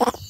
Yeah.